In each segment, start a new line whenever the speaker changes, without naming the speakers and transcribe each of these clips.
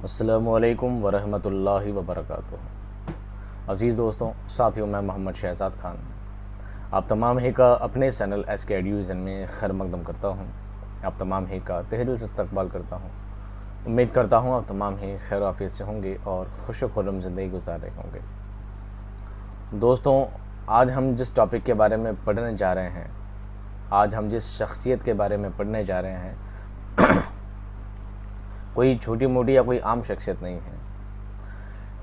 असलकम वरहमतुल्लाहि वबरकatuh अज़ीज़ दोस्तों, साथियों, मैं मोहम्मद शहजाद खान। आप तमाम ही का अपने चैनल एस के एडियोजन में खैर मकदम करता हूँ। आप तमाम ही का तह दिल से इस्तकबाल करता हूँ। उम्मीद करता हूँ आप तमाम ही खैर आफियत से होंगे और खुश खुरम ज़िंदगी गुजार रहे होंगे। दोस्तों, आज हम जिस टॉपिक के बारे में पढ़ने जा रहे हैं, आज हम जिस शख्सियत के बारे में पढ़ने जा रहे हैं कोई छोटी मोटी या कोई आम शख्सियत नहीं है।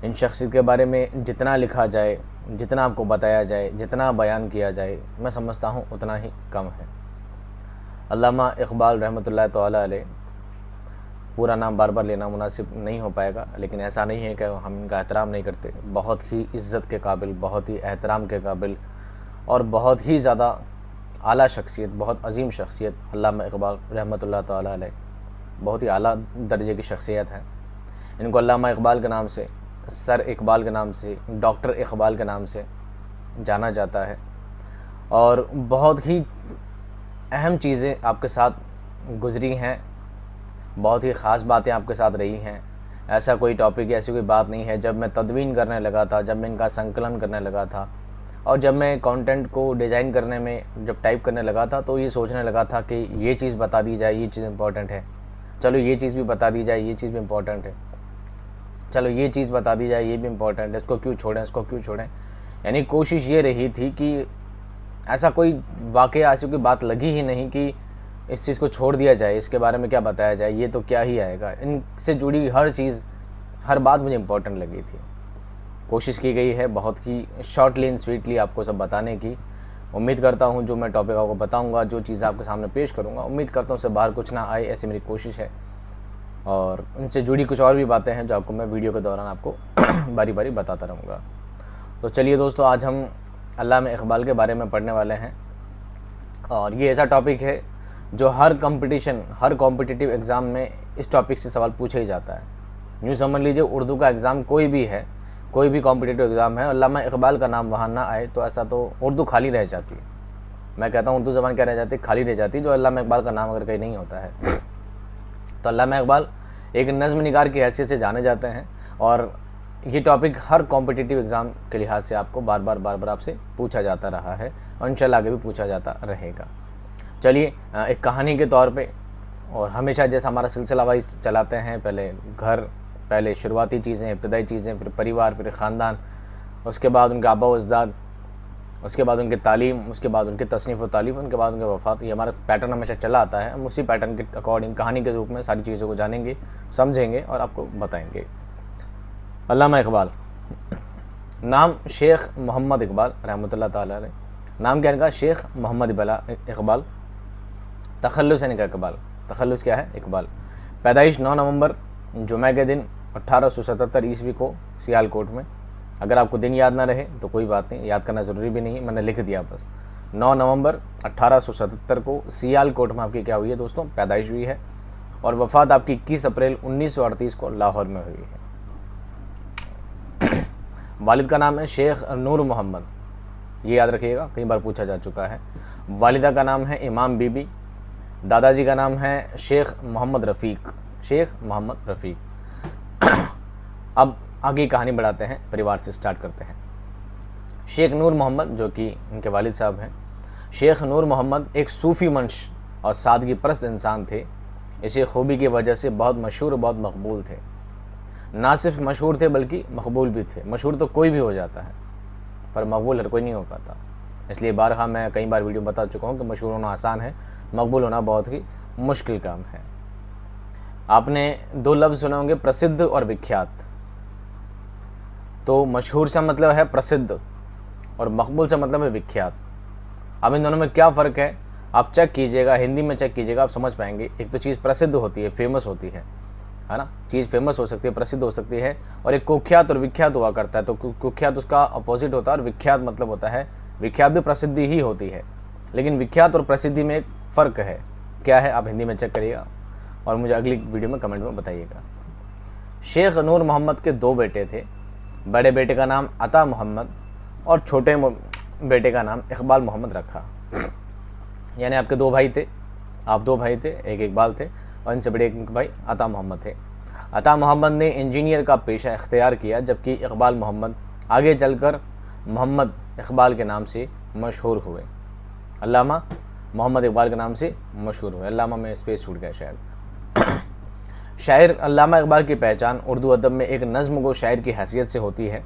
इन शख्सियत के बारे में जितना लिखा जाए, जितना आपको बताया जाए, जितना बयान किया जाए, मैं समझता हूँ उतना ही कम है। अल्लामा इकबाल रहमतुल्लाह ला पूरा नाम बार बार लेना मुनासिब नहीं हो पाएगा, लेकिन ऐसा नहीं है कि हम इनका एहतराम नहीं करते। बहुत ही इज़्ज़त के काबिल, बहुत ही एहतराम के काबिल और बहुत ही ज़्यादा आला शख्सियत, बहुत अजीम शख्सियत अल्लामा इकबाल रहमतुल्लाह ताला बहुत ही आला दर्जे की शख्सियत हैं। इनको अल्लामा इकबाल के नाम से, सर इकबाल के नाम से, डॉक्टर इकबाल के नाम से जाना जाता है। और बहुत ही अहम चीज़ें आपके साथ गुज़री हैं, बहुत ही ख़ास बातें आपके साथ रही हैं। ऐसा कोई टॉपिक ऐसी कोई बात नहीं है, जब मैं तदवीन करने लगा था, जब मैं इनका संकलन करने लगा था, और जब मैं कंटेंट को डिज़ाइन करने में, जब टाइप करने लगा था तो ये सोचने लगा था कि ये चीज़ बता दी जाए, ये चीज़ इंपॉर्टेंट है। चलो ये चीज़ भी बता दी जाए, ये चीज़ भी इम्पोर्टेंट है। चलो ये चीज़ बता दी जाए, ये भी इम्पोर्टेंट है, इसको क्यों छोड़ें, इसको क्यों छोड़ें? यानी कोशिश ये रही थी कि ऐसा कोई वाक़ ऐसी कोई बात लगी ही नहीं कि इस चीज़ को छोड़ दिया जाए, इसके बारे में क्या बताया जाए, ये तो क्या ही आएगा। इनसे जुड़ी हर चीज़, हर बात मुझे इम्पोर्टेंट लगी थी। कोशिश की गई है बहुत ही शॉर्टली एंड स्वीटली आपको सब बताने की। उम्मीद करता हूँ जो मैं टॉपिक आपको बताऊँगा, जो चीज़ आपके सामने पेश करूँगा, उम्मीद करता हूँ उससे बाहर कुछ ना आए, ऐसी मेरी कोशिश है। और उनसे जुड़ी कुछ और भी बातें हैं जो आपको मैं वीडियो के दौरान आपको बारी बारी बताता रहूँगा। तो चलिए दोस्तों, आज हम अल्लाह में इकबाल के बारे में पढ़ने वाले हैं। और ये ऐसा टॉपिक है जो हर कंपटीशन हर कॉम्पिटिटिव एग्ज़ाम में इस टॉपिक से सवाल पूछा ही जाता है। यूँ समझ लीजिए, उर्दू का एग्ज़ाम कोई भी है कोई भी कॉम्पिटेटिव एग्ज़ाम है, अल्लामा इकबाल का नाम वहाँ ना आए तो ऐसा तो उर्दू खाली रह जाती है। मैं कहता हूँ, उर्दू ज़बान क्या रह जाती है? खाली रह जाती जो अल्लामा इकबाल का नाम अगर कहीं नहीं होता है। तो अल्लामा इकबाल एक नज़म निगार की हैसियत से जाने जाते हैं, और ये टॉपिक हर कॉम्पिटिटिव एग्ज़ाम के लिहाज से आपको बार बार बार बार आपसे पूछा जाता रहा है, और इन आगे भी पूछा जाता रहेगा। चलिए एक कहानी के तौर पे, और हमेशा जैसा हमारा सिलसिला वाइज चलाते हैं, पहले घर पहले शुरुआती चीज़ें, इब्तदाई चीज़ें, फिर परिवार, फिर ख़ानदान, उसके बाद उनके आबा अजदाद उसके बाद उनकी तालीम, उसके बाद उनकी तसनीफ़ व तालीम उनके बाद उनके वफ़ात। ये हमारा पैटर्न हमेशा चला आता है। हम उसी पैटर्न के अकॉर्डिंग कहानी के रूप में सारी चीज़ों को जानेंगे, समझेंगे और आपको बताएँगे। अल्लामा इकबाल। नाम शेख मोहम्मद इकबाल रहमत ताला नाम क्या इनका? शेख मोहम्मद इबला, इकबाल। तखल्लुस है इनका इकबाल। तखल्लुस क्या है? इकबाल। पैदाइश नौ नवंबर, जुमे के दिन अट्ठारह ईस्वी को सियालकोट में। अगर आपको दिन याद ना रहे तो कोई बात नहीं, याद करना ज़रूरी भी नहीं है, मैंने लिख दिया बस। 9 नवंबर 1877 को सियालकोट में आपकी क्या हुई है दोस्तों? पैदाइश हुई है और वफात आपकी इक्कीस अप्रैल 1938 को लाहौर में हुई है। वालिद का नाम है शेख नूर मोहम्मद। ये याद रखिएगा, कई बार पूछा जा चुका है। वालिदा का नाम है इमाम बीबी। दादाजी का नाम है शेख मोहम्मद रफ़ीक। शेख मोहम्मद रफ़ीक। अब आगे कहानी बढ़ाते हैं, परिवार से स्टार्ट करते हैं। शेख नूर मोहम्मद, जो कि उनके वालिद साहब हैं, शेख नूर मोहम्मद एक सूफ़ी मंश और सादगी परस्त इंसान थे। इसी खूबी की वजह से बहुत मशहूर और बहुत मकबूल थे। ना सिर्फ़ मशहूर थे, बल्कि मकबूल भी थे। मशहूर तो कोई भी हो जाता है, पर मकबूल हर कोई नहीं हो पाता। इसलिए बारहा मैं कई बार वीडियो बता चुका हूँ कि मशहूर होना आसान है, मकबूल होना बहुत ही मुश्किल काम है। आपने दो लफ्ज़ सुने होंगे, प्रसिद्ध और विख्यात। तो मशहूर से मतलब है प्रसिद्ध और मकबूल से मतलब है विख्यात। अब इन दोनों में क्या फ़र्क है? आप चेक कीजिएगा, हिंदी में चेक कीजिएगा, आप समझ पाएँगे। एक तो चीज़ प्रसिद्ध होती है फ़ेमस होती है है ना? चीज़ फ़ेमस हो सकती है, प्रसिद्ध हो सकती है और एक कुख्यात और विख्यात हुआ करता है। तो कुख्यात उसका अपोजिट होता है और विख्यात मतलब होता है, विख्यात भी प्रसिद्धि ही होती है। लेकिन विख्यात और प्रसिद्धि में एक फ़र्क है। क्या है? आप हिंदी में चेक करिएगा और मुझे अगली वीडियो में कमेंट में बताइएगा। शेख नूर मोहम्मद के दो बेटे थे। बड़े बेटे का नाम अता मोहम्मद और छोटे बेटे का नाम इकबाल मोहम्मद रखा। यानी आपके दो भाई थे। आप दो भाई थे, एक इकबाल थे और इनसे बड़े एक भाई अता मोहम्मद थे। अता मोहम्मद ने इंजीनियर का पेशा इख्तियार किया, जबकि इकबाल मोहम्मद आगे चलकर मोहम्मद इकबाल के नाम से मशहूर हुए। अल्लामा मोहम्मद इकबाल के नाम से मशहूर हुए। अल्लामा में स्पेस छूट गया शायद। शायर अल्लामा इकबाल की पहचान उर्दू अदब में एक नज़म को शायर की हैसियत से होती है।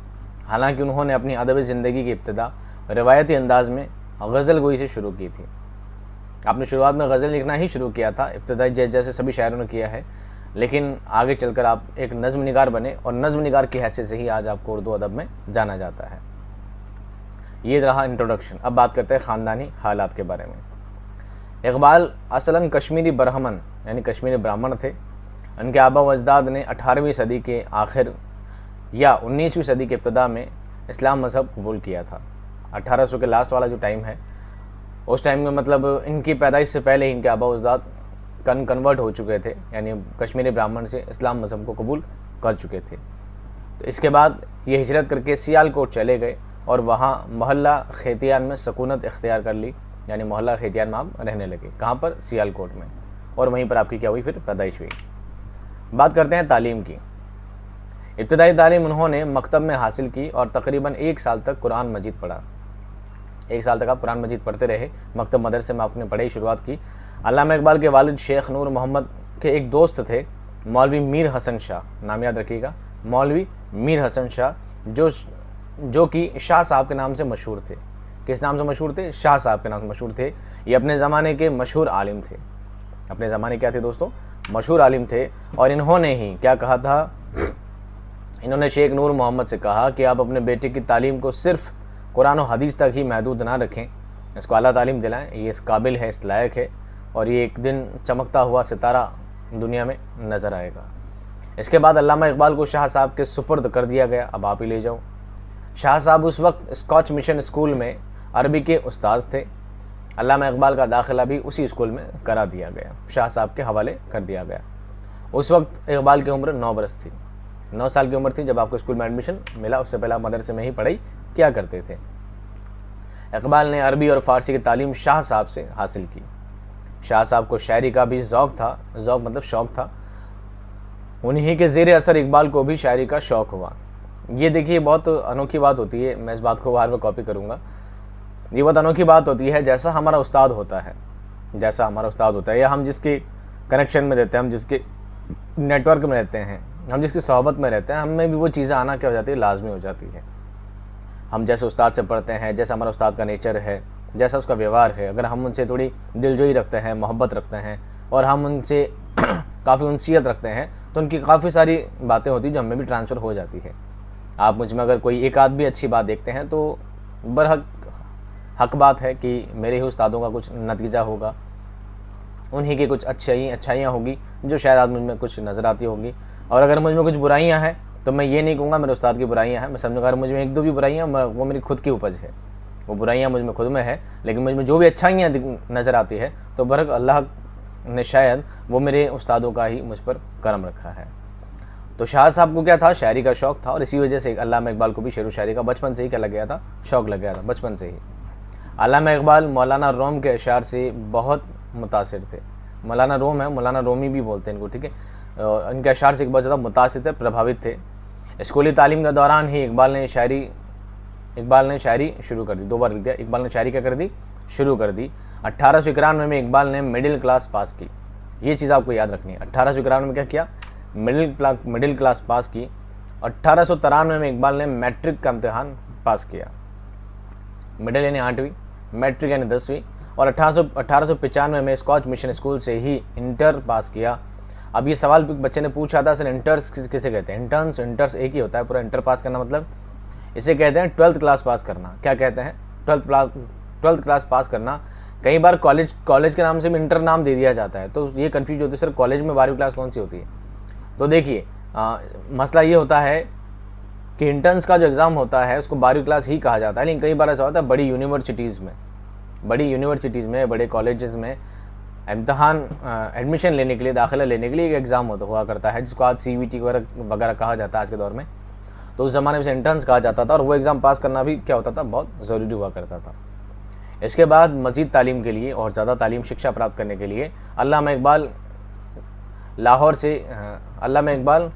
हालाँकि उन्होंने अपनी अदब ज़िंदगी की इब्तदा रवायती अंदाज में गज़ल गोई से शुरू की थी। आपने शुरुआत में गज़ल लिखना ही शुरू किया था, इब्तदाई जैसे सभी शायरों ने किया है। लेकिन आगे चलकर आप एक नज़म निगार बने और नज़म निगार की हैसियत से ही आज आपको उर्दू अदब में जाना जाता है। ये रहा इंट्रोडक्शन अब बात करते हैं ख़ानदानी हालात के बारे में। इकबाल असलन कश्मीरी ब्राह्मण, यानी कश्मीरी ब्राह्मण थे। उनके आबा वजदाद ने 18वीं सदी के आखिर या 19वीं सदी के इब्तदा में इस्लाम मज़हब कबूल किया था। 1800 के लास्ट वाला जो टाइम है, उस टाइम में मतलब इनकी पैदाइश से पहले इनके आबा उजदाद कन कन्वर्ट हो चुके थे, यानी कश्मीरी ब्राह्मण से इस्लाम मज़हब को कबूल कर चुके थे। तो इसके बाद ये हिजरत करके सियालकोट चले गए और वहाँ मोहल्ला खेतियान में सकूनत इख्तियार कर ली, यानी मोहल्ला खेतियान में आप रहने लगे, कहाँ पर? सियालकोट में। और वहीं पर आपकी क्या हुई? फिर पैदाइश हुई। बात करते हैं तालीम की। इब्तदाई तालीम उन्होंने मकतब में हासिल की और तकरीबन एक साल तक कुरान मजीद पढ़ा। एक साल तक आप कुरान मजीद पढ़ते रहे, मकतब मदरसे में आपने पढ़ाई शुरुआत की। अल्लामा इकबाल के वालिद शेख नूर मोहम्मद के एक दोस्त थे, मौलवी मीर हसन शाह। नाम याद रखिएगा, मौलवी मीर हसन शाह, जो जो कि शाह साहब के नाम से मशहूर थे। किस नाम से मशहूर थे? शाह साहब के नाम से मशहूर थे। ये अपने ज़माने के मशहूर आलिम थे। अपने ज़माने क्या थे दोस्तों? मशहूर आलिम थे और इन्होंने ही, क्या कहा था? इन्होंने शेख नूर मोहम्मद से कहा कि आप अपने बेटे की तालीम को सिर्फ़ कुरान और हदीस तक ही महदूद ना रखें। इसको अला तालीम दिलाएँ। ये इस काबिल है, इस लायक है और ये एक दिन चमकता हुआ सितारा दुनिया में नज़र आएगा। इसके बाद अल्लामा इकबाल को शाह साहब के सुपुर्द कर दिया गया। अब आप ही ले जाओ। शाह साहब उस वक्त स्कॉच मिशन स्कूल में अरबी के उस्ताद थे। अल्लामा इकबाल का दाखिला भी उसी स्कूल में करा दिया गया। शाह साहब के हवाले कर दिया गया। उस वक्त इकबाल की उम्र नौ बरस थी। नौ साल की उम्र थी जब आपको स्कूल में एडमिशन मिला, उससे पहले आप मदरसे में ही पढ़ाई क्या करते थे। इकबाल ने अरबी और फ़ारसी की तालीम शाह साहब से हासिल की। शाह साहब को शायरी का भी ज़ौक़ था। ज़ौक़ मतलब शौक़ था। उन्हीं के ज़ेर असर इकबाल को भी शायरी का शौक़ हुआ। ये देखिए, बहुत अनोखी बात होती है। मैं इस बात को बार बार कॉपी करूँगा। ये बहुत अनोखी बात होती है, जैसा हमारा उस्ताद होता है, जैसा हमारा उस्ताद होता है, या हम जिसके कनेक्शन में रहते हैं, हम जिसके नेटवर्क में रहते हैं, हम जिसकी सोहबत में रहते हैं, हमें भी वो चीज़ें आना क्या हो जाती है? लाजमी हो जाती है। हम जैसे उस्ताद से पढ़ते हैं, जैसा हमारा उस्ताद का नेचर है, जैसा उसका व्यवहार है, अगर हम उनसे थोड़ी दिलजोई रखते हैं, मोहब्बत रखते हैं, और हम उनसे काफ़ी उनसीयत रखते हैं तो उनकी काफ़ी सारी बातें होती हैं जो हमें भी ट्रांसफ़र हो जाती है। आप मुझमें अगर कोई एक आध भी अच्छी बात देखते हैं तो बरहक हक बात है कि मेरे ही उस्तादों का कुछ नतीजा होगा। उन्हीं की कुछ अच्छाई, अच्छाइयाँ होगी, जो शायद आज मुझमें कुछ नज़र आती होगी। और अगर मुझमें कुछ बुराइयाँ हैं तो मैं ये नहीं कहूँगा मेरे उस्ताद की बुराइयाँ हैं। मैं समझूँगा, अगर मुझमें एक दो भी बुराइयाँ वो मेरी खुद की उपज है। वो बुराइयाँ मुझमें खुद में है, लेकिन मुझमें जो भी अच्छाइयाँ नज़र आती है तो बरक अल्लाह ने शायद वो मेरे उस्तादों का ही मुझ पर करम रखा है। तो शाह साहब को क्या था? शायरी का शौक़ था, और इसी वजह से अल्लाह इकबाल को भी शेर व शायरी का बचपन से ही क्या लग गया था। शौक़ लग गया था, बचपन से ही। अल्लाह इकबाल मौलाना रोम के अशार से बहुत मुतासर थे। मौलाना रोम है, मौलाना रोमी भी बोलते हैं इनको, ठीक है? इनके अशार से एक बहुत ज़्यादा मुतासर थे, प्रभावित थे। स्कूली तालीम के दौरान ही इकबाल ने शायरी, इकबाल ने शायरी शुरू कर दी, दो बार लिख दिया। इकबाल ने शायरी क्या कर दी? शुरू कर दी। अट्ठारह सौ इक्यानवे में इकबाल ने मिडिल क्लास पास की। ये चीज़ आपको याद रखनी है। अट्ठारह सौ इक्यानवे में क्या किया? मिडिल मिडिल क्लास पास की। अट्ठारह सौ तिरानवे में इकबाल ने मैट्रिक का इम्तहान पास किया। मिडिल यानी आठवीं। मैट्रिक यानी दसवीं और अठारह सौ में स्कॉच मिशन स्कूल से ही इंटर पास किया। अब ये सवाल बच्चे ने पूछा था, सर, इंटर्स किस कहते हैं? इंटर्स इंटर्स एक ही होता है, पूरा इंटर पास करना मतलब? इसे कहते हैं ट्वेल्थ क्लास पास करना। क्या कहते हैं? Twelfth class twelfth class pass करना। कई बार कॉलेज कॉलेज के नाम से भी इंटर नाम दे दिया जाता है तो ये कन्फ्यूज़ होती है, सर, कॉलेज में बारहवीं क्लास कौन सी होती है? तो देखिए मसला ये होता है कि इंटर्न्स का जो एग्ज़ाम होता है, उसको बारहवीं क्लास ही कहा जाता है। लेकिन कई बार ऐसा होता है, बड़ी यूनिवर्सिटीज़ में, बड़ी यूनिवर्सिटीज़ में, बड़े कॉलेजेस में इम्तहान एडमिशन लेने के लिए, दाखिला लेने के लिए एक एग्ज़ाम होता, हुआ करता है, जिसको आज सी वी वगैरह वगैरह कहा जाता है आज के दौर में। तो उस ज़माने में इंटर्न्स कहा जाता था, और वो एग्ज़ाम पास करना भी क्या होता था, बहुत ज़रूरी हुआ करता था। इसके बाद मज़ीद तालीम के लिए, और ज़्यादा तालीम शिक्षा प्राप्त करने के लिए, अल्लाह इकबाल, लाहौर से अल्लामा इकबाल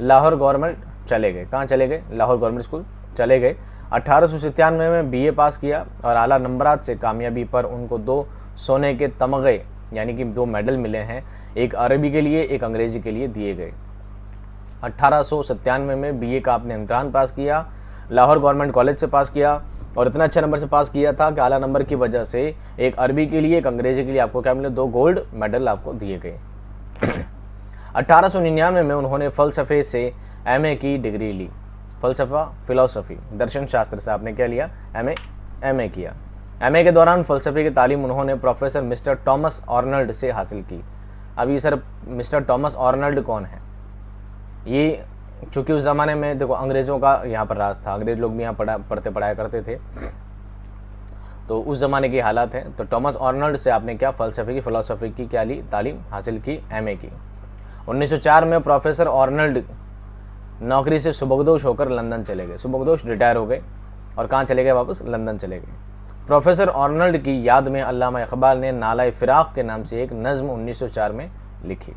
लाहौर गवर्नमेंट चले गए। कहाँ चले गए? लाहौर गवर्नमेंट स्कूल चले गए। अठारह में बीए पास किया और आला नंबरात से कामयाबी पर उनको दो सोने के तमगे, यानी कि दो मेडल मिले हैं, एक अरबी के लिए, एक अंग्रेज़ी के लिए दिए गए। अट्ठारह में बीए का आपने इम्तहान पास किया, लाहौर गवर्नमेंट कॉलेज से पास किया और इतना अच्छा नंबर से पास किया था कि आला नंबर की वजह से एक अरबी के लिए, एक अंग्रेज़ी के लिए आपको क्या मिले? दो गोल्ड मेडल आपको दिए गए। अट्ठारह में उन्होंने फ़लसफ़े से एमए की डिग्री ली। फ़लसफ़ा, फ़िलासफ़ी, दर्शन शास्त्र से आपने क्या लिया? एम एम किया। एमए के दौरान फ़लसफ़े की तालीम उन्होंने प्रोफेसर मिस्टर टॉमस ऑर्नल्ड से हासिल की। अभी सर, मिस्टर टॉमस ऑर्नल्ड कौन है? ये, चूँकि उस ज़माने में, देखो, अंग्रेज़ों का यहाँ पर राज था। अंग्रेज़ लोग भी यहाँ पढ़ा, पढ़ते, पढ़ाया करते थे। तो उस ज़माने की हालात हैं। तो टॉमस ऑर्नल्ड से आपने क्या फ़लसफ़े की, फ़िलासफ़ी की क्या ली, तालीम हासिल की एमए की। 1904 में प्रोफेसर ऑर्नल्ड नौकरी से सुबकदोश होकर लंदन चले गए। सुबकदोश रिटायर हो गए और कहाँ चले गए? वापस लंदन चले गए। प्रोफेसर ऑर्नल्ड की याद में अल्लामा इकबाल ने नाला फ़िराक के नाम से एक नज़म 1904 में लिखी।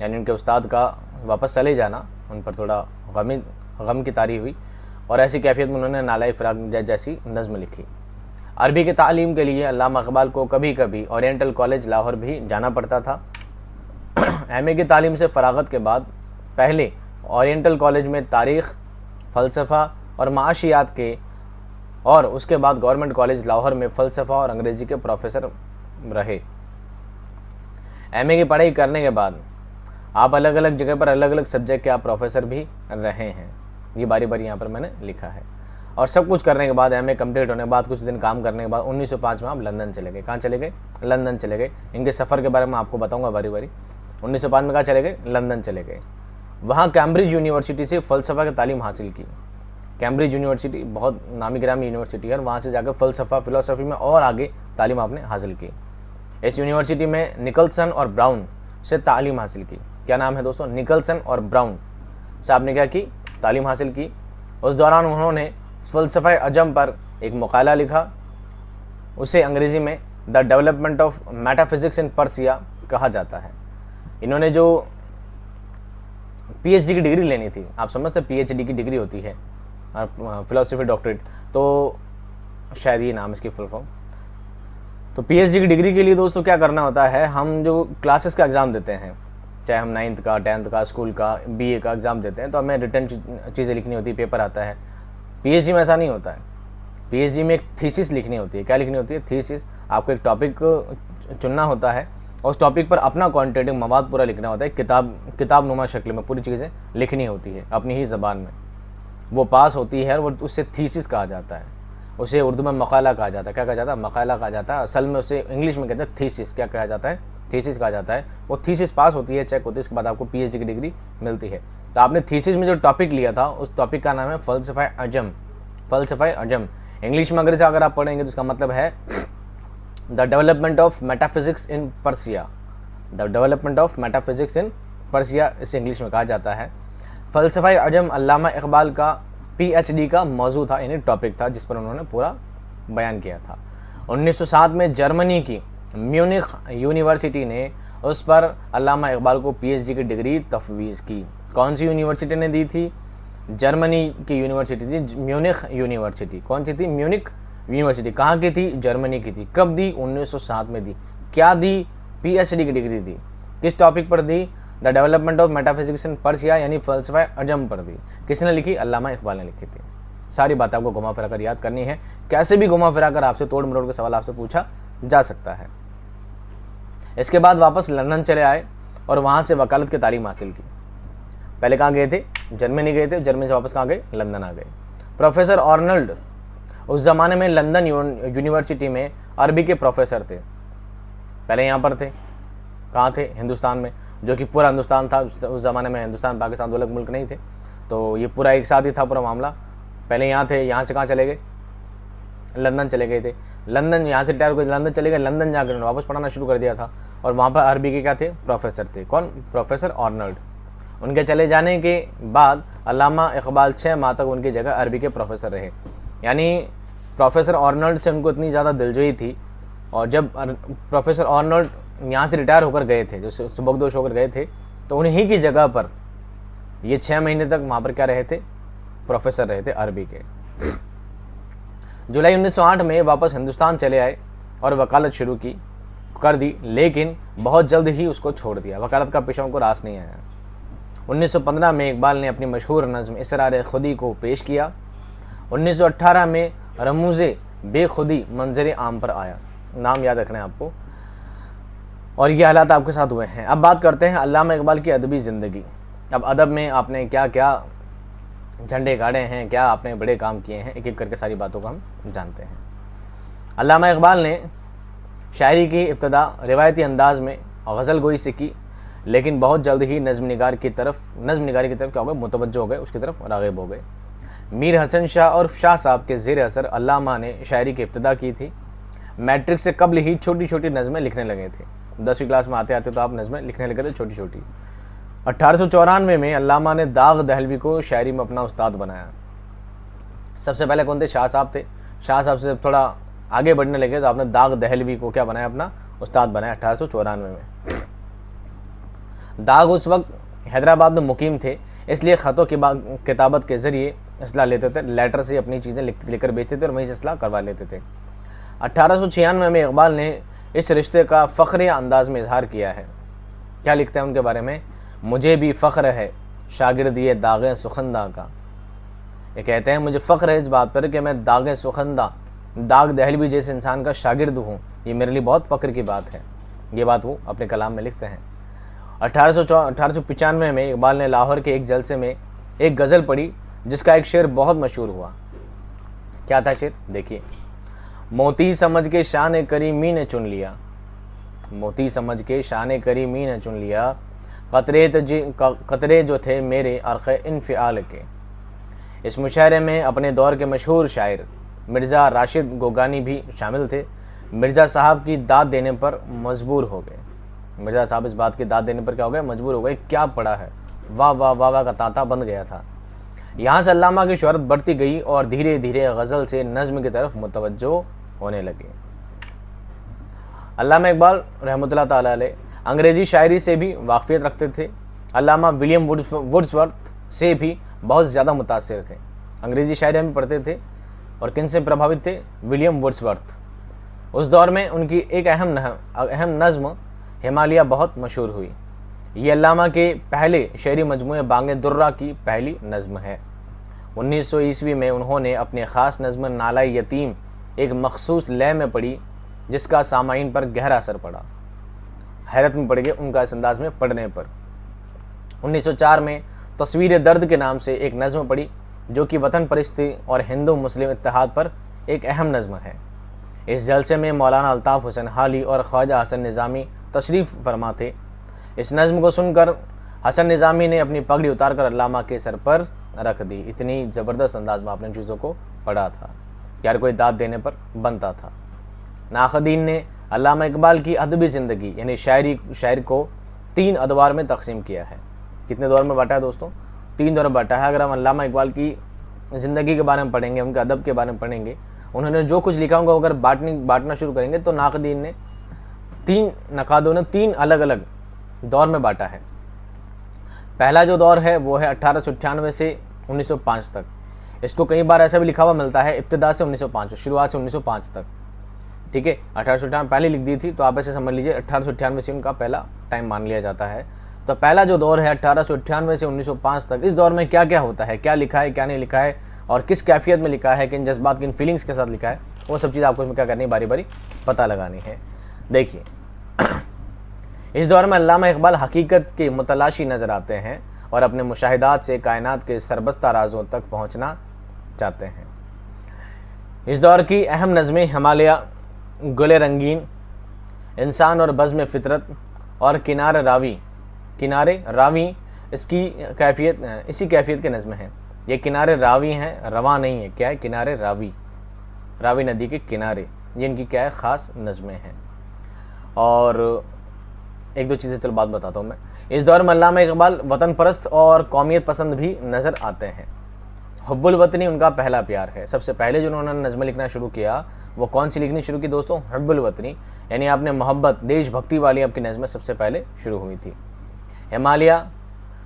यानी उनके उस्ताद का वापस चले जाना, उन पर थोड़ा गमी, गम की तारी हुई और ऐसी कैफियत में उन्होंने नाला फ़िराक जैसी नज़म लिखी। अरबी की तालीम के लिए अल्लामा इकबाल को कभी कभी ओरिएंटल कॉलेज लाहौर भी जाना पड़ता था। एम ए की तालीम से फ़रागत के बाद पहले ओरिएंटल कॉलेज में तारीख़, फ़लसफ़ा और माशियात के और उसके बाद गवर्नमेंट कॉलेज लाहौर में फ़लसफ़ा और अंग्रेज़ी के प्रोफेसर रहे। एम ए की पढ़ाई करने के बाद आप अलग अलग जगह पर अलग अलग सब्जेक्ट के आप प्रोफेसर भी रहे हैं। ये बारी बारी यहाँ पर मैंने लिखा है। और सब कुछ करने के बाद एम ए कंप्लीट होने के बाद कुछ दिन काम करने के बाद 1905 में आप लंदन चले गए। कहाँ चले गए? लंदन चले गए। इनके सफ़र के बारे में आपको बताऊँगा बारी बारी 1905 में कहाँ चले गए? लंदन चले गए। वहाँ कैम्ब्रिज यूनिवर्सिटी से फ़लसफ़ा की तालीम हासिल की। कैम्ब्रिज यूनिवर्सिटी बहुत नामी ग्रामी यूनिवर्सिटी है वहाँ से जाकर फ़लसफ़ा फ़िलोसफी में और आगे तालीम आपने हासिल की। इस यूनिवर्सिटी में निकलसन और ब्राउन से तालीम हासिल की। क्या नाम है दोस्तों? निकलसन और ब्राउन से आपने क्या की? तालीम हासिल की। उस दौरान उन्होंने फ़लसफ़ा अजम पर एक मकाला लिखा। उसे अंग्रेज़ी में the development of metaphysics in Persia कहा जाता है। इन्होंने जो पीएचडी की डिग्री लेनी थी, आप समझते पीएचडी की डिग्री होती है फिलोसफी डॉक्टरेट तो शायद ये नाम इसकी फुल फॉर्म तो पीएचडी की डिग्री के लिए दोस्तों क्या करना होता है, हम जो क्लासेस का एग्ज़ाम देते हैं, चाहे हम नाइन्थ का टेंथ का स्कूल का बीए का एग्ज़ाम देते हैं तो हमें रिटर्न चीज़ें लिखनी होती है पेपर आता है। पीएचडी में ऐसा नहीं होता है। पीएचडी में एक थीसिस लिखनी होती है। क्या लिखनी होती है? थीसिस आपको एक टॉपिक चुनना होता है। उस टॉपिक पर अपना क्वान्टिटिव मवाद पूरा लिखना होता है किताब किताब नुमा शक्ल में पूरी चीज़ें लिखनी होती है, अपनी ही ज़बान में। वो पास होती है और वो उससे थीसिस कहा जाता है। उसे उर्दू में मकाला कहा जाता है। क्या कहा जाता है? मकाला कहा जाता है। असल में उसे इंग्लिश में कहते हैं थीसिस क्या कहा जाता है? थीसिस कहा जाता है। वो थीसिस पास होती है चेक होती है, उसके बाद आपको पीएचडी की डिग्री मिलती है। तो आपने थीसिस में जो टॉपिक लिया था, उस टॉपिक का नाम है फलसफा अजम। फलसफा अजम। इंग्लिश में अगर से अगर आप पढ़ेंगे तो उसका मतलब है the development of metaphysics in Persia the development of metaphysics in Persia इसे इंग्लिश में कहा जाता है। फ़लसफ़ा अजम अल्लामा इकबाल का पीएचडी का मौजू था, यानी टॉपिक था, जिस पर उन्होंने पूरा बयान किया था। 1907 में जर्मनी की म्यूनिख यूनिवर्सिटी ने उस पर अल्लामा इकबाल को पीएचडी की डिग्री तफवीज़ की। कौन सी यूनिवर्सिटी ने दी थी? जर्मनी की यूनिवर्सिटी थी म्यूनिख यूनिवर्सिटी कौन सी थी? म्यूनिक यूनिवर्सिटी कहाँ की थी? जर्मनी की थी। कब दी? 1907 में दी। क्या दी? पीएचडी की डिग्री दी। किस टॉपिक पर दी? The development of metaphysics in Persia यानी फलसफा अजम पर दी। किसने लिखी? अलामा इकबाल ने लिखी थी। सारी बातें आपको घुमा फिरा कर याद करनी है। कैसे भी घुमा फिरा कर आपसे तोड़ मरोड़ के सवाल आपसे पूछा जा सकता है। इसके बाद वापस लंदन चले आए और वहाँ से वकालत की तालीम हासिल की। पहले कहाँ गए थे? जर्मनी गए थे। जर्मनी से वापस कहाँ गए? लंदन आ गए। प्रोफेसर ऑर्नल्ड उस ज़माने में लंदन यूनिवर्सिटी में अरबी के प्रोफेसर थे। पहले यहाँ पर थे। कहाँ थे? हिंदुस्तान में। जो कि पूरा हिंदुस्तान था, उस ज़माने में हिंदुस्तान, पाकिस्तान दो अलग मुल्क नहीं थे। तो ये पूरा एक साथ ही था पूरा मामला। पहले यहाँ थे, यहाँ से कहाँ चले गए? लंदन चले गए थे। लंदन यहाँ से रिटायर लंदन चले गए, लंदन जाकर उन्होंने वापस पढ़ाना शुरू कर दिया था। और वहाँ पर अरबी के क्या थे? प्रोफेसर थे। कौन? प्रोफेसर ऑर्नल्ड उनके चले जाने के बाद अलामा इकबाल छः माह तक उनकी जगह अरबी के प्रोफेसर रहे। यानी प्रोफेसर ऑर्नल्ड से उनको इतनी ज़्यादा दिलजोई थी और जब प्रोफेसर आर्नोल्ड यहाँ से रिटायर होकर गए थे, जो सुबकदोश होकर गए थे तो उन्हीं की जगह पर ये छः महीने तक वहाँ पर क्या रहे थे? प्रोफेसर रहे थे अरबी के। जुलाई 1908 में वापस हिंदुस्तान चले आए और वकालत शुरू की, कर दी, लेकिन बहुत जल्द ही उसको छोड़ दिया। वकालत का पेशा उनको रास नहीं आया। 1915 में इकबाल ने अपनी मशहूर नज़म इसरार खुदी को पेश किया। 1918 में रमूज़ बेखुदी मंजर आम पर आया। नाम याद रखना है आपको। और ये हालात आपके साथ हुए हैं। अब बात करते हैं अल्लामा इकबाल की अदबी ज़िंदगी। अब अदब में आपने क्या क्या झंडे गाड़े हैं, क्या आपने बड़े काम किए हैं एक एक करके सारी बातों को हम जानते हैं। अल्लामा इकबाल ने शायरी की इब्तदा रिवायती अंदाज में गज़ल गोई से की, लेकिन बहुत जल्द ही नज़म निगार की तरफ़ नज़म निगारी की तरफ़ क्या हो गए? मुतवजो हो गए, उसकी तरफ़ रागब हो गए। मीर हसन शाह और शाह साहब के ज़ेर असर अल्लामा ने शायरी की इब्तदा की थी। मैट्रिक से कबल ही छोटी छोटी नज़में लिखने लगे थे। दसवीं क्लास में आते आते तो आप नज़में लिखने लगे थे छोटी छोटी अट्ठारह में अल्लामा ने दाग दहलवी को शायरी में अपना उस्ताद बनाया। सबसे पहले कौन थे? शाह साहब थे। शाह साहब से थोड़ा आगे बढ़ने लगे तो आपने दाग दहलवी को क्या बनाया? अपना उस्ताद बनाया अठारह में। दाग उस वक्त हैदराबाद में मुकीम थे। इसलिए ख़तों की किताबत के ज़रिए असलाह लेते थे लेटर से अपनी चीज़ें लिख लेकर बेचते थे और वहीं से असलाह करवा लेते थे। अट्ठारह में इकबाल ने इस रिश्ते का फ़ख्र अंदाज में इजहार किया है। क्या लिखते हैं उनके बारे में? मुझे भी फ़ख्र है, शागिर्द ये दाग सुखंदा का। ये कहते हैं, मुझे फ़ख्र है इस बात पर कि मैं दाग सुखंदा, दाग दहलवी जैसे इंसान का शागिर्द हूँ। ये मेरे लिए बहुत फ़ख्र की बात है। ये बात वो अपने कलाम में लिखते हैं। अठारह सौ में इकबाल ने लाहौर के एक जलसे में एक गज़ल पढ़ी, जिसका एक शेर बहुत मशहूर हुआ। क्या था शेर? देखिए। मोती समझ के शान करीमी ने चुन लिया। मोती समझ के शान करीमी ने चुन लिया। कतरे तो जी कतरे जो थे मेरे अर्क़ इनफ़ाल के। इस मुशायरे में अपने दौर के मशहूर शायर मिर्ज़ा राशिद गोगानी भी शामिल थे। मिर्ज़ा साहब की दाद देने पर मजबूर हो गए। मिर्ज़ा साहब इस बात की दाद देने पर क्या हो गए मजबूर हो गए। क्या पड़ा है? वाह वाह वाह वाह, का तांता बन गया था। यहाँ से अल्लामा की शहरत बढ़ती गई और धीरे धीरे गज़ल से नज़म की तरफ़ मुतवजो होने लगे। अल्लामा इकबाल रहमत ताली अंग्रेज़ी शायरी से भी वाकफियत रखते थे। अलामा विलियम वुड्सवर्थ से भी बहुत ज़्यादा मुतासर थे। अंग्रेज़ी शायरी में पढ़ते थे और किन से प्रभावित थे? William Wordsworth. उस दौर में उनकी एक अहम अहम नज़म हिमालय बहुत मशहूर हुई। ये अलामा के पहले शहरी मजमू बांग दुर्रा की पहली नज़म है। 1900 ईस्वी में उन्होंने अपने ख़ास नज़म नाला यतीम एक मखसूस लय में पढ़ी, जिसका सामाइन पर गहरा असर पड़ा। हैरत में पड़ गए उनका इस अंदाज में पढ़ने पर। 1904 में तस्वीर दर्द के नाम से एक नज़म पढ़ी, जो कि वतन परिस्थिति और हिंदू मुस्लिम इतिहाद पर एक अहम नज़म है। इस जलसे में मौलाना अल्ताफ़ हुसैन हाली और ख्वाजा हसन निज़ामी तशरीफ़ फरमा थे इस नज़म को सुनकर हसन निज़ामी ने अपनी पगड़ी उतार कर अलामा के सर पर रख दी। इतनी ज़बरदस्त अंदाज में आपने चीज़ों को पढ़ा था। यार कोई दाद देने पर बनता था। नाखदीन ने अल्लामा इकबाल की अदबी ज़िंदगी, यानी शायरी, शायर को तीन अदवार में तकसीम किया है। कितने दौर में बांटा है दोस्तों? तीन दौर में बांटा है। अगर हम अल्लामा इकबाल की ज़िंदगी के बारे में पढ़ेंगे, उनके अदब के बारे में पढ़ेंगे, उन्होंने जो कुछ लिखा होगा अगर बांटनी, बांटना शुरू करेंगे तो नाकदीन ने तीन नकादों ने तीन अलग अलग दौर में बांटा है। पहला जो दौर है, वो है अट्ठारह से 1905 तक। इसको कई बार ऐसा भी लिखा हुआ मिलता है, इब्तदा से 1905 शुरुआत से 1905 तक। ठीक है? अठारह सौ अठानवे पहले लिख दी थी तो आप ऐसे समझ लीजिए, अठारह से उनका पहला टाइम मान लिया जाता है। तो पहला जो दौर है, अठारह से 1905 तक, इस दौर में क्या क्या होता है, क्या लिखा है, क्या नहीं लिखा है, और किस कैफियत में लिखा है, किन जज्बात, किन फीलिंग्स के साथ लिखा है, वो सब चीज़ आपको इसमें क्या करनी है बारी बारी पता लगानी है। देखिए, इस दौर में अलामा इकबाल हकीकत के मुतलाशी नज़र आते हैं और अपने मुशाहिदात से कायनात के सरबस्ता राजों तक पहुँचना चाहते हैं। इस दौर की अहम नज़में हिमालय, गुल रंगीन, इंसान और बज़म फितरत और किनार रावी, किनारे रावी, इसकी कैफियत, इसी कैफियत के नज़में हैं। ये किनारे रावी हैं, रवा नहीं है। क्या है? किनारे रावी रावी नदी के किनारे। ये इनकी क्या है? ख़ास नज़में हैं। और एक दो चीज़ें, चलो बात बताता हूँ मैं। इस दौर में अल्लामा इकबाल वतन परस्त और कौमियत पसंद भी नज़र आते हैं। हब्बुल वतनी उनका पहला प्यार है। सबसे पहले जो उन्होंने नज़म लिखना शुरू किया, वो कौन सी लिखनी शुरू की दोस्तों? हब्बुल वतनी। यानी आपने मोहब्बत, देशभक्ति वाली आपकी नज़में सबसे पहले शुरू हुई थी। हिमालय,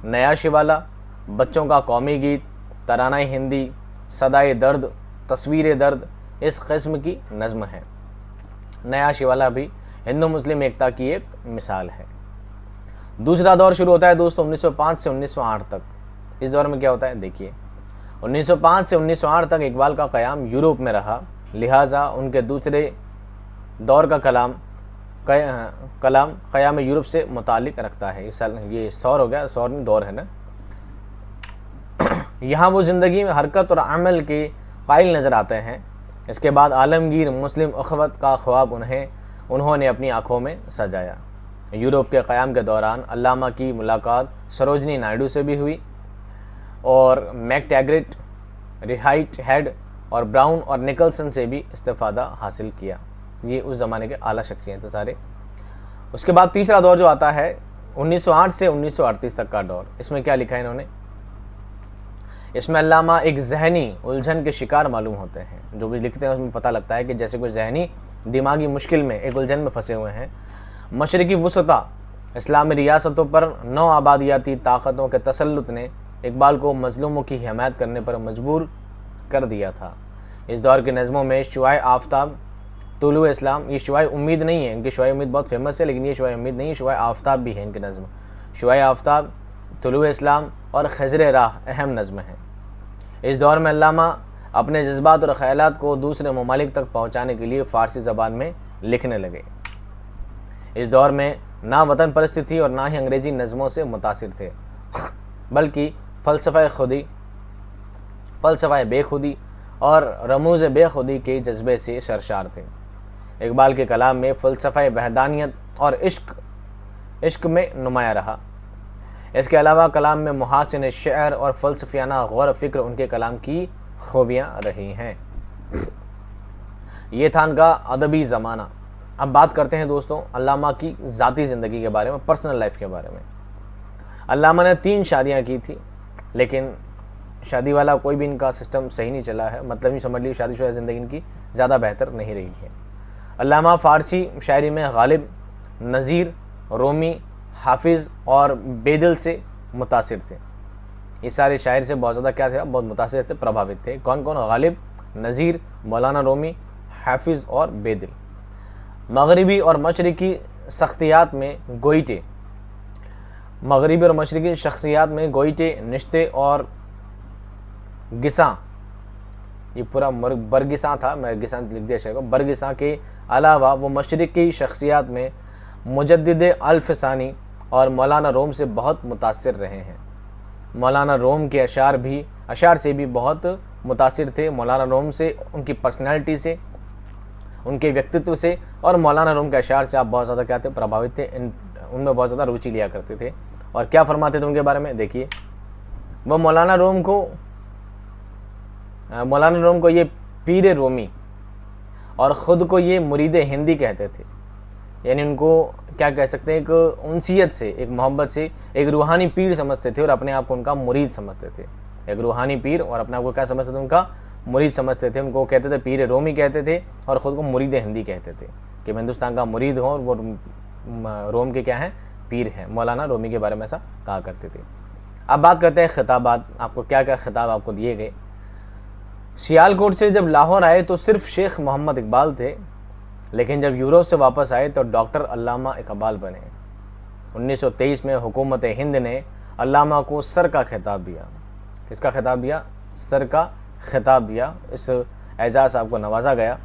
नया शिवाला, बच्चों का कौमी गीत, तराना हिंदी, सदाए दर्द, तस्वीर दर्द, इस कस्म की नज़म है। नया शिवाला भी हिंदू मुस्लिम एकता की एक मिसाल है। दूसरा दौर शुरू होता है दोस्तों 1905 से 1908 तक। इस दौर में क्या होता है? देखिए 1905 से 1908 तक इकबाल का क़याम यूरोप में रहा। लिहाजा उनके दूसरे दौर का कलाम कलाम क़याम यूरोप से मुतालिक रखता है। इस ये सौर हो गया, सौर दौर है ना? यहाँ वो ज़िंदगी में हरकत और अमल के कायल नज़र आते हैं। इसके बाद आलमगीर मुस्लिम अखवत का ख्वाब उन्हें उन्होंने अपनी आँखों में सजाया। यूरोप के क़्याम के दौरान अल्लामा की मुलाकात सरोजनी नायडू से भी हुई और मैक टैगरेट रिहाइट हेड और ब्राउन और निकलसन से भी इस्तेफादा हासिल किया। ये उस ज़माने के आला शख्सियत थे सारे। उसके बाद तीसरा दौर जो आता है 1908 से 1938 तक का दौर। इसमें क्या लिखा है इन्होंने? इसमें अल्लामा एक जहनी उलझन के शिकार मालूम होते हैं। जो भी लिखते हैं उसमें पता लगता है कि जैसे कोई जहनी दिमागी मुश्किल में एक उलझन में फंसे हुए हैं। मशरकी वसता इस्लामी रियासतों पर नौ आबादियाती ताकतों के तसलुत ने इकबाल को मजलूमों की हमायत करने पर मजबूर कर दिया था। इस दौर के नज़मों में शुआए आफ्ताब, तुलु इस्लाम, ये शुआए उम्मीद नहीं है, इनकी शुआए उम्मीद बहुत फ़ेमस है, लेकिन ये शुआए उम्मीद नहीं शुआए आफ्ताब भी है इनके नज़म। शुआए आफ्ताब, तुलु इस्लाम और खजर राह अहम नज़म हैं। इस दौर में अल्लामा अपने जज्बात और ख्याल को दूसरे ममालिक तक पहुँचाने के लिए फ़ारसी ज़बान में लिखने लगे। इस दौर में ना वतन परिस्थिति और ना ही अंग्रेज़ी नज़मों से मुतासर थे, बल्कि फ़लसफ़ा खुदी फ़लसफ़ा बेखुदी और रमूज़ बेखुदी के जज्बे से सरशार थे। इकबाल के कलाम में फ़लसफ़ा बहदानियत और इश्क इश्क में नुमाया रहा। इसके अलावा कलाम में मुहासिन शर और फ़लसफियाना गौर फ़िक्र उनके कलाम की खूबियाँ रही हैं। ये था उनका अदबी ज़माना। अब बात करते हैं दोस्तों अल्लामा की ज़ाती ज़िंदगी के बारे में पर्सनल लाइफ के बारे में। अल्लामा ने तीन शादियाँ की थी, लेकिन शादी वाला कोई भी इनका सिस्टम सही नहीं चला है। मतलब ही समझ लीजिए शादीशुदा ज़िंदगी इनकी ज़्यादा बेहतर नहीं रही है। अल्लामा फ़ारसी शायरी में गालिब, नज़ीर, रोमी, हाफिज़ और बेदल से मुतासर थे। ये सारे शायर से बहुत ज़्यादा क्या थे? बहुत मुतासर थे, प्रभावित थे। कौन कौन गालिब, नज़ीर, मौलाना रोमी, हाफिज़ और बेदिल। मगरबी और मशरक़ी शख्सियात में गोइटे। मगरबी और मशरक़ी शख्सियात में गोइटे, नश्ते और गिसा। ये पूरा बरगिसा था। मैं गिसा लिख दिया शेख बरगिसा के अलावा वो मशरक़ी शख्सियात में मुजद अल्फसानी और मौलाना रोम से बहुत मुतासर रहे हैं। मौलाना रोम के अशार भी, अशार से भी बहुत मुतासर थे। मौलाना रोम से, उनकी पर्सनैलिटी से, उनके व्यक्तित्व से और मौलाना रोम के अशार से आप बहुत ज़्यादा क्या थे? प्रभावित थे। इन, उनमें बहुत ज़्यादा रुचि लिया करते थे। और क्या फरमाते थे उनके बारे में? देखिए वह मौलाना रोम को, मौलाना रोम को ये पीर रोमी और ख़ुद को ये मुरीद हिंदी कहते थे। यानी उनको क्या कह सकते हैं, एक उनसीयत से, एक मोहब्बत से, एक रूहानी पीर समझते थे और अपने आप को उनका मुरीद समझते थे। एक रूहानी पीर और अपने आप को क्या समझते थे उनका? मुरीद समझते थे। उनको कहते थे, पीर रोमी कहते थे और ख़ुद को मुरीद हिंदी कहते थे कि मैं हिंदुस्तान का मुरीद हूँ और वो रोम के क्या हैं? पीर हैं। मौलाना रोमी के बारे में ऐसा कहा करते थे। अब बात करते हैं खिताबात। आपको क्या क्या खिताब आपको दिए गए? सियालकोट से जब लाहौर आए तो सिर्फ़ शेख मोहम्मद इकबाल थे। लेकिन जब यूरोप से वापस आए तो डॉक्टर अल्लामा इकबाल बने। 1923 में हुकूमत हिंद ने अल्लामा को सर का खिताब दिया। किसका खिताब दिया? सर का खिताब दिया। इस एजाज़ आपको नवाजा गया।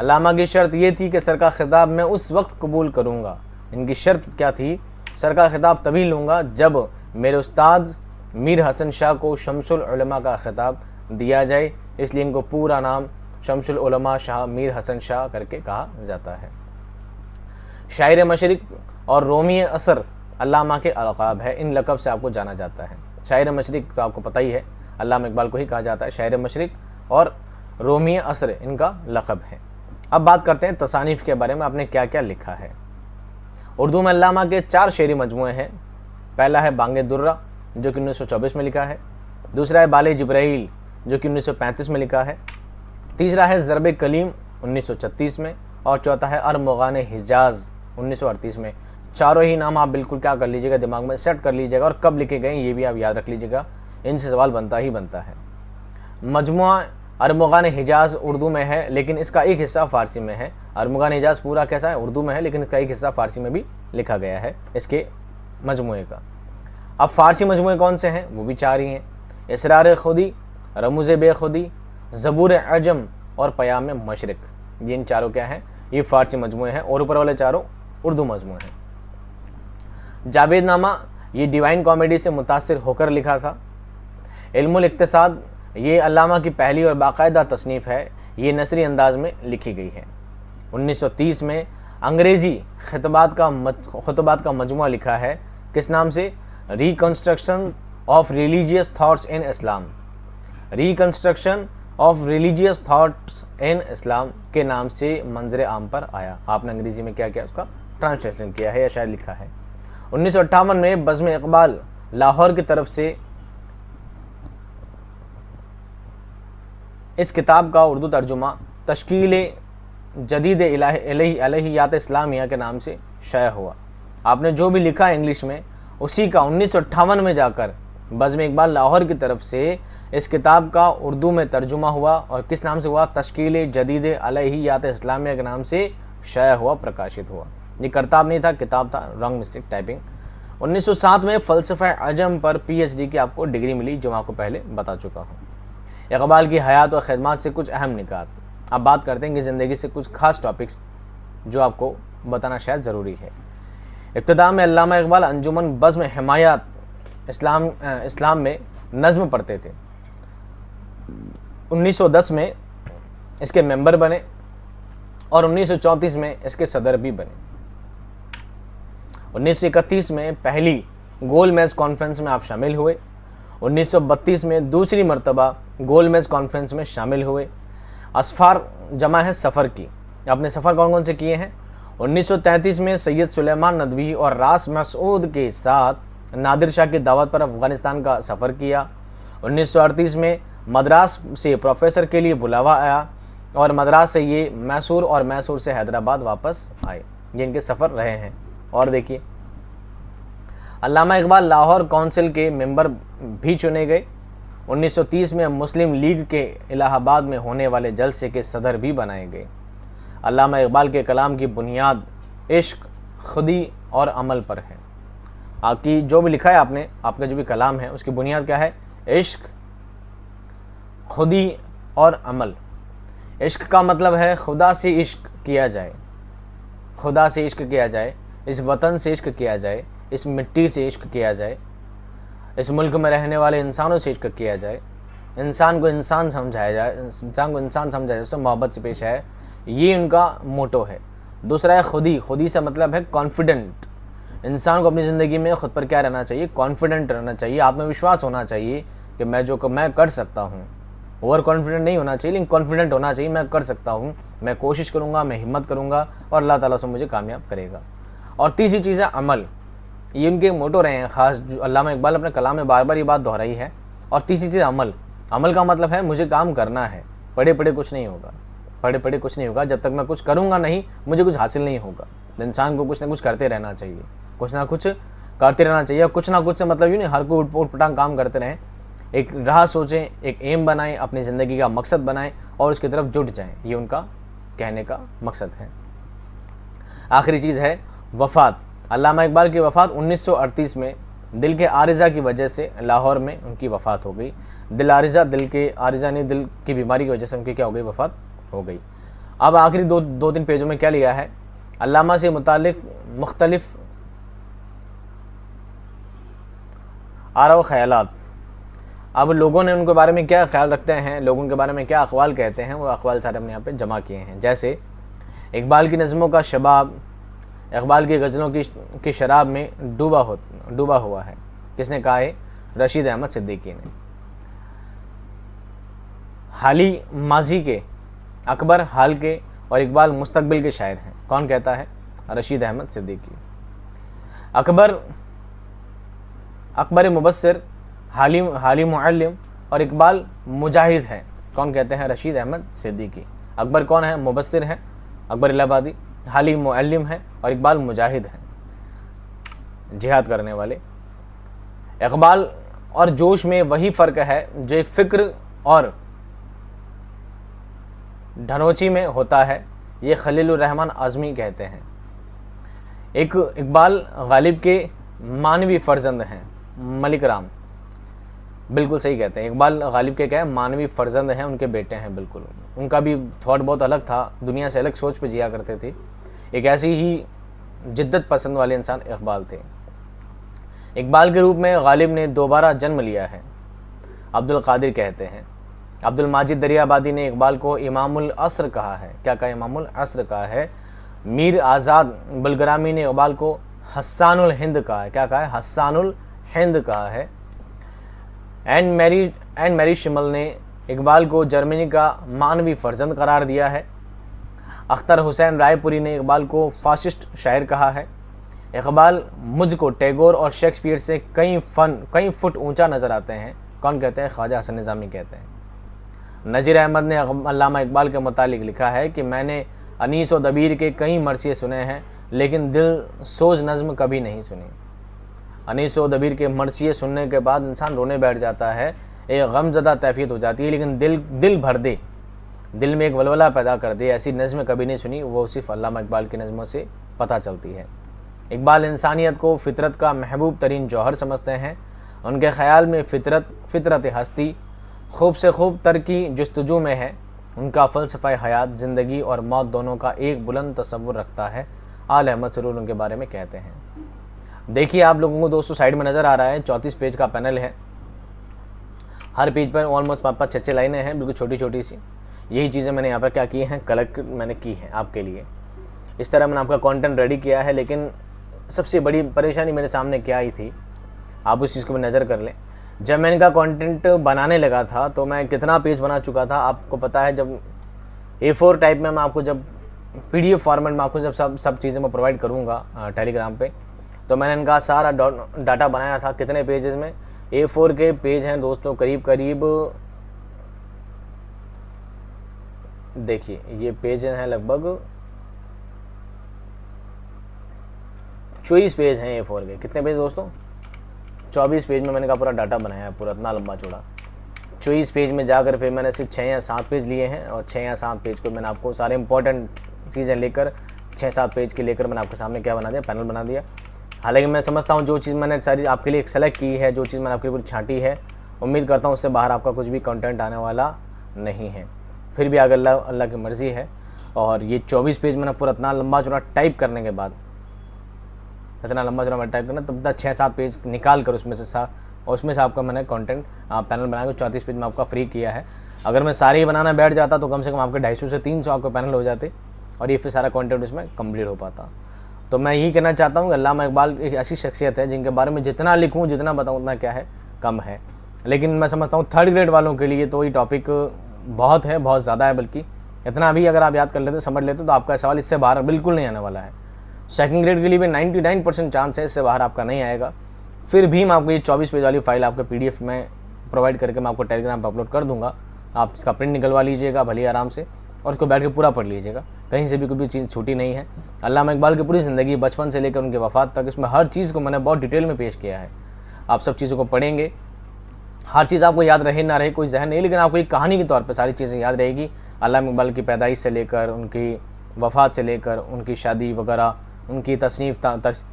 अलामा की शर्त ये थी कि सर का खिताब मैं उस वक्त कबूल करूँगा। इनकी शर्त क्या थी? सर का खिताब तभी लूँगा जब मेरे उस्ताद मीर हसन शाह को शमसुलमा का खिताब दिया जाए। इसलिए इनको पूरा नाम शमसुलमा शाह मीर हसन शाह करके कहा जाता है। शायर मशरक और रोमी असर अल्लामा के अलकाब है। इन लकब से आपको जाना जाता है। शायर मशरक तो आपको पता ही है अल्लाह इकबाल को ही कहा जाता है। शायर मशरक और रोमी असर इनका लकब है। अब बात करते हैं तसानीफ़ के बारे में, आपने क्या क्या लिखा है। उर्दू में अल्लामा के चार शेरी मजमू हैं। पहला है बांग दुर्रा, जो कि 1924 में लिखा है। दूसरा है बाल जब्राइल, जो कि 1935 में लिखा है। तीसरा है ज़रब कलीम 1936 में और चौथा है अरमगान हिजाज 1938 में। चारों ही नाम आप बिल्कुल क्या कर लीजिएगा, दिमाग में सेट कर लीजिएगा और कब लिखे गए ये भी आप याद रख लीजिएगा। इनसे सवाल बनता ही बनता है। मजमु अरमगान हिजाज उर्दू में है, लेकिन इसका एक हिस्सा फारसी में है। अरमगान हिजाज पूरा कैसा है? उर्दू में है, लेकिन इसका एक हिस्सा फारसी में भी लिखा गया है, इसके मजमू का। अब फारसी मजमू कौन से हैं? वो भी चार ही हैं। इसरार खुदी रमूज़ बेखुदी ज़बूर अजम और पयाम मशरक। ये इन चारों क्या हैं? ये फ़ारसी मजमू हैं और ऊपर वाले चारों उर्दू मजमू हैं। जावेद नामा ये डिवाइन कॉमेडी से मुतासर होकर लिखा था। इल्मुल ये अल्लामा की पहली और बाकायदा तसनीफ़ है। ये नसरी अंदाज में लिखी गई है। 1930 में अंग्रेज़ी खतबात का खतबात का मजमू लिखा है। किस नाम से? Reconstruction of religious thoughts in Islam. Reconstruction of religious thoughts in Islam के नाम से मंजर आम पर आया। आपने अंग्रेज़ी में क्या किया उसका ट्रांसलेशन किया है या शायद लिखा है? उन्नीस सौ अट्ठावन में बज़म इकबाल लाहौर की तरफ़ से इस किताब का उर्दू तर्जुमा तश्कील जदीद अलहियात इस्लामिया के नाम से शाया हुआ। आपने जो भी लिखा इंग्लिश में, उसी का उन्नीस सौ अट्ठावन में जाकर बज़म इकबाल लाहौर की तरफ़ से इस किताब का उर्दू में तर्जुमा हुआ और किस नाम से हुआ? तश्कील जदीद अलहियात इस्लामिया के नाम से शाया हुआ, प्रकाशित हुआ। ये करताब नहीं था, किताब था रॉन्ग मिस्टेक टाइपिंग 1907 में फ़लसफ़ा अजम पर पीएचडी की आपको डिग्री मिली, जो मैं आपको पहले बता चुका हूँ। इकबाल की हयात और ख़दमात से कुछ अहम निकात। अब बात करते हैं कि ज़िंदगी से कुछ खास टॉपिक्स जो आपको बताना शायद ज़रूरी है। इब्तदा में अल्लामा इकबाल अंजुमन बज़म हमायात इस्लाम इस्लाम में नज़म पढ़ते थे। 1910 में इसके मेंबर बने और 1934 में इसके सदर भी बने। 1931 में पहली गोल मैच कॉन्फ्रेंस में आप शामिल हुए। 1932 में दूसरी मरतबा गोल मैच कॉन्फ्रेंस में शामिल हुए। असफार जमा है सफ़र की। आपने सफ़र कौन कौन से किए हैं? 1933 में सैयद सुलेमान नदवी और रास मसूद के साथ नादिर शाह की दावत पर अफ़गानिस्तान का सफ़र किया। 1938 में मद्रास से प्रोफेसर के लिए बुलावा आया और मद्रास से ये मैसूर और मैसूर से हैदराबाद वापस आए, ये इनके सफ़र रहे हैं। और देखिए, अल्लामा इकबाल लाहौर काउंसिल के मेंबर भी चुने गए। 1930 में मुस्लिम लीग के इलाहाबाद में होने वाले जलसे के सदर भी बनाए गए। अल्लामा इकबाल के कलाम की बुनियाद इश्क, खुदी और अमल पर है। आपकी जो भी लिखा है आपने, आपका जो भी कलाम है, उसकी बुनियाद क्या है? इश्क खुदी और अमल। इश्क का मतलब है खुदा से इश्क किया जाए। खुदा से इश्क किया जाए, इस वतन से इश्क किया जाए, इस मिट्टी से इश्क किया जाए, इस मुल्क में रहने वाले इंसानों से इश्क किया जाए। इंसान को इंसान समझाया जाए, इंसान को इंसान समझाया जाए, उससे मोहब्बत से पेश आए। ये उनका मोटो है। दूसरा है खुदी। खुदी से मतलब है कॉन्फिडेंट इंसान को अपनी ज़िंदगी में खुद पर क्या रहना चाहिए? कॉन्फिडेंट रहना चाहिए। आत्मविश्वास होना चाहिए कि मैं जो मैं कर सकता हूँ। ओवर कॉन्फिडेंट नहीं होना चाहिए, लेकिन कॉन्फिडेंट होना चाहिए। मैं कर सकता हूँ, मैं कोशिश करूँगा, मैं हिम्मत करूँगा, और अल्लाह ताला से मुझे कामयाब करेगा। और तीसरी चीज़ है अमल। ये उनके मोटो रहे हैं, ख़ास जो अल्लाह इकबाल अपने कलाम में बार बार ये बात दोहराई है। और तीसरी चीज़ अमल। अमल का मतलब है मुझे काम करना है। पढ़े पढ़े कुछ नहीं होगा। पढ़े पढ़े कुछ नहीं होगा। जब तक मैं कुछ करूँगा नहीं, मुझे कुछ हासिल नहीं होगा। इंसान को कुछ ना कुछ करते रहना चाहिए। कुछ ना कुछ करते रहना चाहिए। कुछ ना कुछ से मतलब यूँ नहीं, हर को उठ पटांग काम करते रहें। एक राह सोचें, एक एम बनाएँ, अपनी ज़िंदगी का मकसद बनाएँ और उसकी तरफ़ जुट जाएँ। ये उनका कहने का मकसद है। आखिरी चीज़ है वफ़ात। अल्लामा इकबाल की वफ़ात 1938 में दिल के आरिजा की वजह से लाहौर में उनकी वफ़ात हो गई। दिल आरिजा, दिल के आरिजा ने दिल की बीमारी की वजह से उनकी क्या हो गई? वफ़ात हो गई। अब आखिरी दो दो तीन पेजों में क्या लिया है? अलामा से मुतल मुख्तलिफ़ आरव ख्यालात। अब लोगों ने उनके बारे में क्या ख्याल रखते हैं? लोगों के बारे में क्या अखवाल कहते हैं? वो अखवाल सारे हमने यहाँ पे जमा किए हैं। जैसे, इकबाल की नज़मों का शबाब, इकबाल की गज़लों की की शराब में डूबा हो, डूबा हुआ है। किसने कहा है? रशीद अहमद सिद्दीकी ने। हाली माजी के, अकबर हाल के और इकबाल मुस्तकबिल के शायर हैं। कौन कहता है? रशीद अहमद सिद्दीकी। अकबर अकबर मुबसर हालिम हाली मुअल्लिम और इकबाल मुजाहिद हैं। कौन कहते हैं? रशीद अहमद सिद्दीकी। अकबर कौन है? मुबसर हैं। अकबर इलाहाबादी। हाली मुअल्लिम है और इकबाल मुजाहिद हैं। जिहाद करने वाले। इकबाल और जोश में वही फ़र्क है जो एक फ़िक्र और ढनोची में होता है। ये खलीलरहमान आज़मी कहते हैं। एक इकबाल गालिब के मानवी फर्जंद हैं, मलिक राम। बिल्कुल सही कहते हैं। इकबाल गालिब के क्या है, मानवी फर्जंद हैं, उनके बेटे हैं, बिल्कुल। उनका भी थॉट बहुत अलग था, दुनिया से अलग सोच पे जिया करते थे। एक ऐसी ही जिद्दत पसंद वाले इंसान इकबाल थे। इकबाल के रूप में गालिब ने दोबारा जन्म लिया है, अब्दुल कादिर कहते हैं। अब्दुल माजिद दरियाबादी ने इकबाल को इमामुल असर कहा है। क्या कहा? इमामुल असर कहा है। मीर आज़ाद बलग्रामी ने इकबाल को हसानुल हिंद कहा है। क्या कहा है? हसानुल हिंद कहा है। And Mary and Mary Schimmel ने इकबाल को जर्मनी का मानवी फर्जंद करार दिया है। अख्तर हुसैन रायपुरी ने इकबाल को फासिस्ट शायर कहा है। इकबाल मुझको टैगोर और शेक्सपियर से कई फन, कई फुट ऊँचा नज़र आते हैं। कौन कहते हैं? ख्वाजा हसन निज़ामी कहते हैं। नज़ीर अहमद ने अल्लामा इकबाल के मुतालिक लिखा है कि मैंने अनीस व दबीर के कई मरसिए सुने हैं, लेकिन दिल, सोज, नज़म कभी नहीं सुनी। अनीस व दबीर के मरसिए सुनने के बाद इंसान रोने बैठ जाता है। एक गमजदा तैफियत हो जाती है, लेकिन दिल दिल भर दे। दिल में एक वलवला पैदा कर दे, ऐसी नज़म कभी नहीं सुनी, वो सिर्फ़ अल्लामा इकबाल की नज़मों से पता चलती है। इकबाल इंसानियत को फितरत का महबूब तरीन जौहर समझते हैं। उनके ख्याल में फितरत फितरत हस्ती खूब से खूब तरक्की जस्तजू में है। उनका फ़लसफ़ा हयात, ज़िंदगी और मौत दोनों का एक बुलंद तस्वुर रखता है। आल अहमद सरूर उनके बारे में कहते हैं। देखिए, आप लोगों को दोस्तों साइड में नज़र आ रहा है, चौंतीस पेज का पैनल है। हर पेज पर ऑलमोस्ट पाँच पाँच छः छः लाइनें हैं, बिल्कुल छोटी छोटी सी। यही चीज़ें मैंने यहाँ पर क्या की हैं कलेक्ट मैंने की हैं आपके लिए। इस तरह मैंने आपका कंटेंट रेडी किया है, लेकिन सबसे बड़ी परेशानी मेरे सामने क्या आई थी, आप उस चीज़ को भी नज़र कर लें। जब मैं इनका कंटेंट बनाने लगा था तो मैं कितना पेज बना चुका था, आपको पता है, जब ए फोर टाइप में मैं आपको जब पी डी एफ़ फॉर्मेट में आपको जब सब सब चीज़ें मैं प्रोवाइड करूँगा टेलीग्राम पे तो मैंने इनका सारा डाटा बनाया था कितने पेजेस में? ए फोर के पेज हैं दोस्तों, करीब करीब, देखिए, ये पेज हैं लगभग चौबीस पेज हैं ए फोर के। कितने पेज दोस्तों? चौबीस पेज में मैंने कहा पूरा डाटा बनाया है, पूरा इतना लंबा चौड़ा। चौबीस पेज में जाकर फिर मैंने सिर्फ़ छः या सात पेज लिए हैं और छः या सात पेज को मैंने आपको सारे इंपॉर्टेंट चीज़ें लेकर छः सात पेज के लेकर मैंने आपके सामने क्या बना दिया? पैनल बना दिया। हालाँकि मैं समझता हूँ जो चीज़ मैंने सारी आपके लिए सेलेक्ट की है, जो चीज़ मैंने आपके लिए छाँटी है, उम्मीद करता हूँ उससे बाहर आपका कुछ भी कंटेंट आने वाला नहीं है। फिर भी अगर अल्लाह अल्लाह की मर्ज़ी है, और ये चौबीस पेज मैंने पूरा इतना लंबा चौड़ा टाइप करने के बाद, इतना लंबा चौड़ा मैं टाइप करना, तब तक छः सात पेज निकाल कर उसमें से सा, उसमें से आपका मैंने कंटेंट पैनल बनाया चौंतीस पेज में आपका फ्री किया है। अगर मैं सारे ही बनाना बैठ जाता तो कम से कम आपके ढाई सौ से तीन सौ आपके पैनल हो जाते, और ये फिर सारा कंटेंट उसमें कंप्लीट हो पाता। तो मैं यही कहना चाहता हूँ कि इकबाल एक ऐसी शख्सियत है जिनके बारे में जितना लिखूँ, जितना बताऊँ, उतना क्या है? कम है। लेकिन मैं समझता हूँ थर्ड ग्रेड वालों के लिए तो ये टॉपिक बहुत है, बहुत ज़्यादा है बल्कि इतना भी अगर आप याद कर लेते, समझ लेते तो आपका सवाल इससे बाहर बिल्कुल नहीं आने वाला है। सेकंड ग्रेड के लिए भी 99 परसेंट चांस है, इससे बाहर आपका नहीं आएगा। फिर भी मैं आपको ये चौबीस पेज वाली फ़ाइल आपके पी में प्रोवाइड करके मैं आपको टेलीग्राम पर अपलोड कर दूँगा। आप इसका प्रिंट निकलवा लीजिएगा भले आराम से। और उसको बैठ के पूरा पढ़ लीजिएगा। कहीं से भी कोई भी चीज़ छूटी नहीं है। अल्लाह इकबाल की पूरी ज़िंदगी बचपन से लेकर उनके वफात तक, इसमें हर चीज़ को मैंने बहुत डिटेल में पेश किया है। आप सब चीज़ों को पढ़ेंगे। हर चीज़ आपको याद रहे ना रहे, कोई जहन नहीं, लेकिन आपको एक कहानी के तौर पर सारी चीज़ें याद रहेगी। अल्लाह इकबाल की पैदाइश से लेकर, उनकी वफात से लेकर, उनकी शादी वगैरह, उनकी तसनीफ़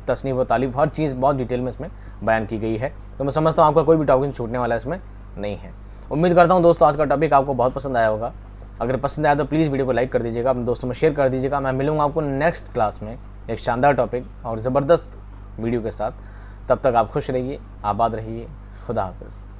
तसनीफ़ व तालीफ, हर चीज़ बहुत डिटेल में इसमें बयान की गई है। तो मैं समझता हूँ आपका कोई भी टॉपिक छूटने वाला इसमें नहीं है। उम्मीद करता हूँ दोस्तों, आज का टॉपिक आपको बहुत पसंद आया होगा। अगर पसंद आया तो प्लीज़ वीडियो को लाइक कर दीजिएगा, अपने दोस्तों में शेयर कर दीजिएगा। मैं मिलूँगा आपको नेक्स्ट क्लास में एक शानदार टॉपिक और ज़बरदस्त वीडियो के साथ। तब तक आप खुश रहिए, आबाद रहिए। खुदा हाफिज़।